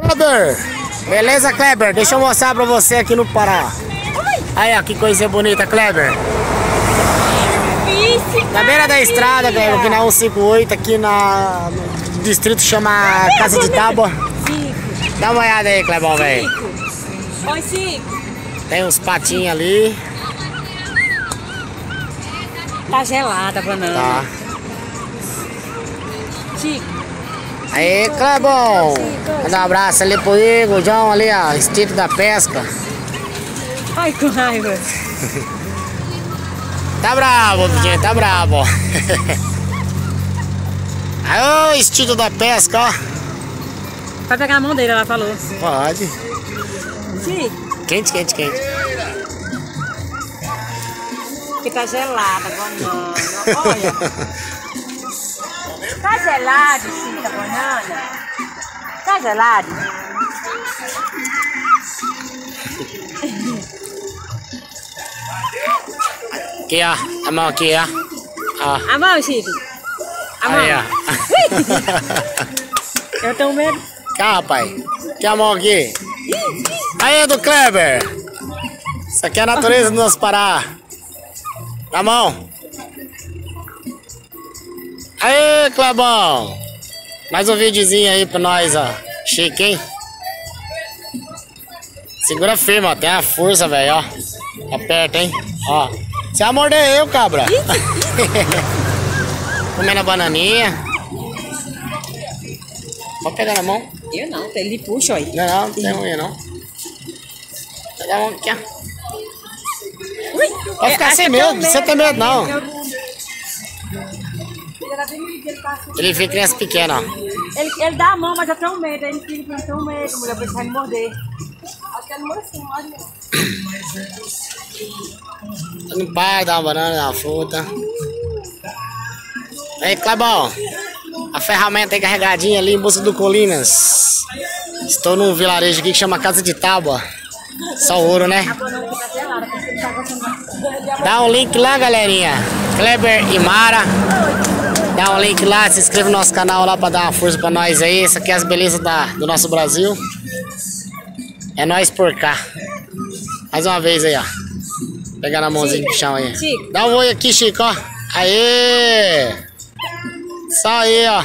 Kleber! Beleza, Kleber? Deixa eu mostrar pra você aqui no Pará. Aí, ó, que coisa bonita, Kleber. Na beira da estrada, Kleber, aqui na 158, aqui na, no distrito chama Casa de Tábua. Dá uma olhada aí, Clebão, velho. Oi, cinco. Tem uns patinhos ali. Tá gelada a banana. Tá. Chico. Aí, Clebão. Manda um abraço ali pro Igor, João ali, ó. Instinto da pesca. Ai, com raiva. Tá bravo, Vidinho, tá bravo. Aí, o instinto da pesca, ó. Vai pegar a mão dele, ela falou. Pode. Chico. Quente, quente, quente. Que tá gelada a banana. Olha. Tá gelado, Chico, a banana? Tá gelado? Aqui, ó. A mão aqui, ó. Ó. A mão, Chico. A mão. Aí, ó. Eu tenho medo. Cá, rapaz. Aqui a mão aqui. Aí, do Kleber. Isso aqui é a natureza do nosso Pará. Na mão. Aí, Clebão. Mais um videozinho aí pra nós, ó. Chique, hein? Segura firme, ó. Tem a força, velho, ó. Aperta, hein? Ó. Se a morder eu, cabra. Comendo a bananinha. Pode pegar na mão. Eu não, ele puxa aí. Não, não, não tem unha não. Pega a mão aqui, ó. Pode ficar sem medo, você tem medo não. Ele vê criança pequena, ó. Ele, ele dá a mão, mas eu tenho medo. Ele fica tenho medo, mulher, pra ele vai me morder. Acho que ele morre assim, olha. Não para, dá uma banana, dá uma fruta. Aí, Clebão. A ferramenta aí carregadinha ali em busca do Colinas. Estou num vilarejo aqui que chama Casa de Tábua. Só ouro, né? Dá um link lá, galerinha. Kleber e Mara. Dá um link lá, se inscreva no nosso canal lá pra dar uma força pra nós aí. Isso aqui é as belezas da, do nosso Brasil. É nós por cá. Mais uma vez aí, ó. Pegar na mãozinha do chão aí. Chico. Dá um oi aqui, Chico, ó. Aê! Só aí, ó.